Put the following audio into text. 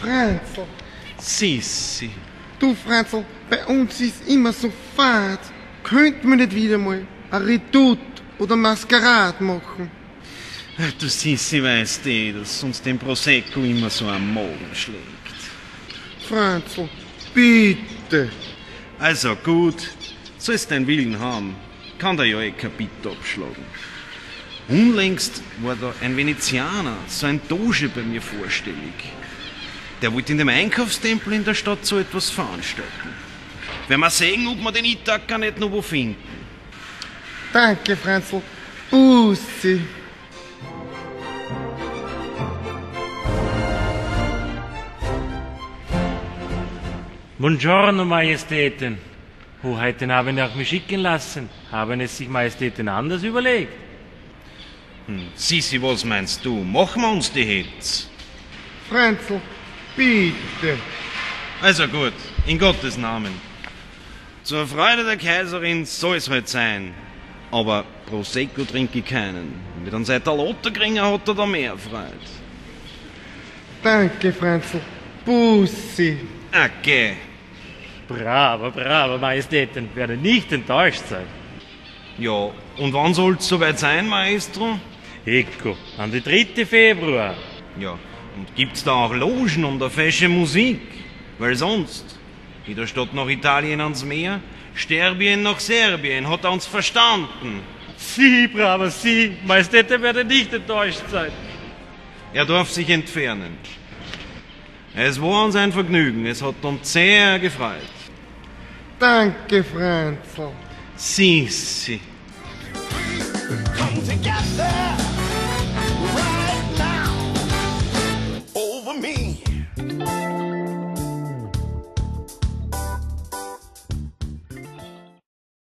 Franzl, Sissi. du Franzl, bei uns ist immer so fad. Könnten wir nicht wieder mal ein Redoute oder Maskerade machen? Ach, Du Sissi weißt eh, dass uns dem Prosecco immer so am Magen schlägt. Franzl, bitte. Also gut, sollst deinen Willen haben, kann der ja eh kein Bitte abschlagen. Unlängst war da ein Venezianer, so ein Doge bei mir vorstellig. Der wollte in dem Einkaufstempel in der Stadt so etwas veranstalten. Wenn wir sehen, ob wir den Ithaka nicht noch wo finden. Danke, Franzl. Bussi. Buongiorno, Majestäten. Hoheiten haben auch mich schicken lassen. Haben es sich Majestäten anders überlegt? Sissi, was meinst du? Machen wir uns die Hetz? Franzl, bitte. Also gut, in Gottes Namen. Zur Freude der Kaiserin soll es halt sein. Aber Prosecco trinke ich keinen. Mit einem Seiter Lottergringer hat er da mehr Freude. Danke, Franzl. Bussi. Okay. Bravo, bravo, Majestäten. Werde nicht enttäuscht sein. Ja, und wann soll's soweit sein, Maestro? Ecco, an die 3. Februar. Ja, und gibt's da auch Logen und eine fesche Musik? Weil sonst, geht der Stadt nach Italien ans Meer, Sterbien nach Serbien, hat er uns verstanden. Sie, bravo, Sie, Majestäten werde nicht enttäuscht sein. Er darf sich entfernen. Es war uns ein Vergnügen, es hat uns sehr gefreut. Danke, Franzl. Sissi.